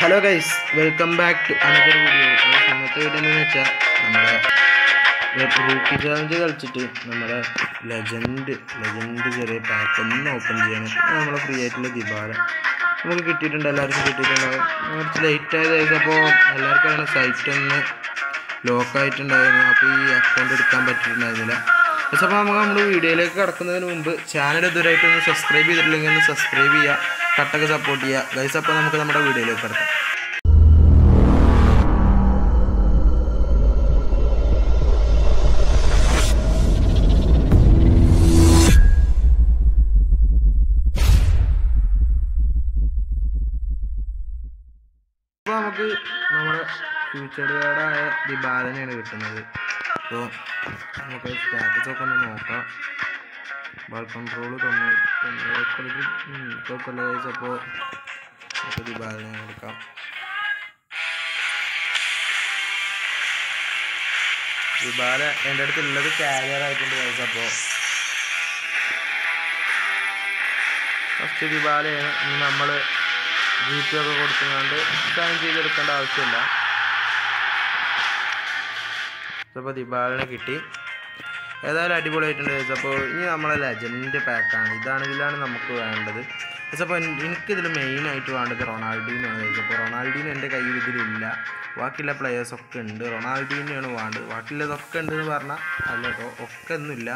Hello guys welcome back to another video ഇന്നത്തെ video എന്ന് വെച്ചാൽ നമ്മുടെ റൂക്കി ചാലഞ്ച് കളിച്ചിട്ട് നമ്മുടെ ലെജൻഡ് ലെജൻഡ് ചെറിയ പാക്ക് ഒന്ന് ഓപ്പൺ ചെയ്യണം നമ്മളെ ഫ്രീ ആയിട്ടുള്ള ദിബാല നമുക്ക് കിട്ടിയിട്ടുണ്ട്. എല്ലാവർക്കും കിട്ടിയിട്ടുണ്ടാവും. കുറച്ച് ലേറ്റ് ആയത് അപ്പോൾ എല്ലാവർക്കും അങ്ങനെ സൈറ്റ് ഒന്ന് ലോക്ക് ആയിട്ടുണ്ടായിരുന്നു. അപ്പോൾ ഈ അക്കൗണ്ട് എടുക്കാൻ പറ്റിയിട്ടുണ്ടായിരുന്നില്ല. പക്ഷേ അപ്പോൾ നമുക്ക് നമ്മുടെ വീഡിയോയിലേക്ക് കടക്കുന്നതിന് മുമ്പ് ചാനൽ ഇതുവരെയായിട്ടൊന്ന് സബ്സ്ക്രൈബ് ചെയ്തിട്ടില്ലെങ്കിൽ ഒന്ന് സബ്സ്ക്രൈബ് ചെയ്യുക. കട്ടൊക്കെ സപ്പോർട്ട് ചെയ്യുക ഗൈസ് അപ്പോൾ നമുക്ക് നമ്മുടെ വീഡിയോയിലേക്ക് കിടക്കാം. ഇപ്പോൾ നമുക്ക് നമ്മുടെ ഫ്യൂച്ചർ കാർഡായ ദിബാലനെയാണ് കിട്ടുന്നത്. അപ്പോൾ നമുക്ക് സ്റ്റാറ്റസ് ഒക്കെ ഒന്ന് നോക്കാം. ബാൾ കൺട്രോൾ തൊണ്ണൂറ്റി അപ്പോൾ നമുക്ക് ബാലിനെ എടുക്കാം ദിബാല എന്റെ അടുത്ത് ഉള്ളത് കാരിയർ ആയിട്ടുണ്ട് ഗൈസ് അപ്പോൾ ഫസ്റ്റ് ദിബാലയാണ് ഇനി നമ്മൾ ജി ഒക്കെ കൊടുത്തുകൊണ്ട് സൈൻ ചെയ്തെടുക്കേണ്ട ആവശ്യമില്ല അപ്പോൾ ദിബാലിനെ കിട്ടി ഏതായാലും അടിപൊളിയായിട്ടുണ്ട് ഗൈസ്. അപ്പോൾ ഇനി നമ്മളെ ലെജൻഡ് പാക്കാണ്. ഇതാണ് ഇതിലാണ് നമുക്ക് വേണ്ടത്. ഗൈസ് അപ്പോൾ എനിക്കിതിൽ മെയിനായിട്ട് വേണ്ടത് റൊണാൾഡീനാണ് ഗൈസ്. അപ്പോൾ റൊണാൾഡീന് എന്റെ കയ്യിൽ ഇതിലില്ല. ബാക്കിയുള്ള പ്ലെയേഴ്സ് ഒക്കെ ഉണ്ട്. റൊണാൾഡീനെയാണ് വേണ്ടത്. ബാക്കിയുള്ളതൊക്കെ ഉണ്ട് എന്ന് പറഞ്ഞാൽ അല്ല കേട്ടോ ഒക്കെ ഒന്നുമില്ല.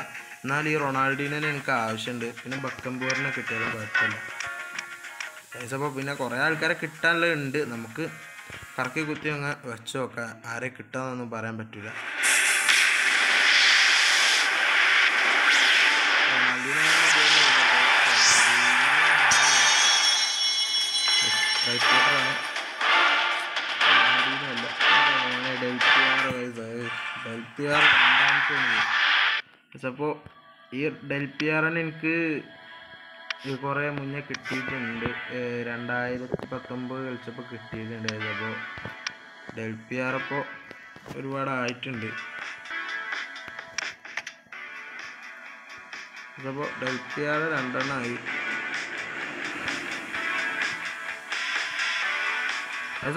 എന്നാൽ ഈ റൊണാൾഡീനെ എനിക്ക് ആവശ്യമുണ്ട്. പിന്നെ ബക്കംപൂറിനെ കിട്ടിയാലും കുഴപ്പമില്ല. ഗൈസ് അപ്പോൾ പിന്നെ കുറേ ആൾക്കാരെ കിട്ടാനുള്ളത് ഉണ്ട്. നമുക്ക് കറക്കി കുത്തി അങ്ങ് വെച്ച് ആരെ കിട്ടാന്നൊന്നും പറയാൻ പറ്റില്ല. ഡെൽ ആർ രണ്ടാമത്തെ അപ്പോൾ ഈ ഡെൽ പിയാറിന് എനിക്ക് കുറേ മുന്നേ കിട്ടിയിട്ടുണ്ട്. രണ്ടായിരത്തി പത്തൊമ്പത് കളിച്ചപ്പോൾ കിട്ടിയിട്ടുണ്ട്. അപ്പോൾ ഡെൽ പി ആർ അപ്പോൾ ഒരുപാട് ആയിട്ടുണ്ട് അപ്പോൾ ഡെൽ പി ആർ രണ്ടെണ്ണമായി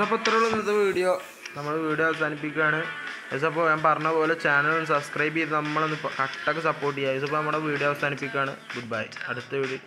അപ്പോൾ ഇത്രയുള്ള ഇന്നത്തെ വീഡിയോ. നമ്മൾ വീഡിയോ അവസാനിപ്പിക്കുകയാണ്. അപ്പോൾ ഞാൻ പറഞ്ഞ പോലെ ചാനൽ ഒന്ന് സബ്സ്ക്രൈബ് ചെയ്ത് നമ്മളൊന്ന് കട്ടൊക്കെ സപ്പോർട്ട് ചെയ്യുക ഇതിപ്പോൾ നമ്മുടെ വീഡിയോ അവസാനിപ്പിക്കുകയാണ്. ഗുഡ് ബൈ അടുത്ത വീഡിയോ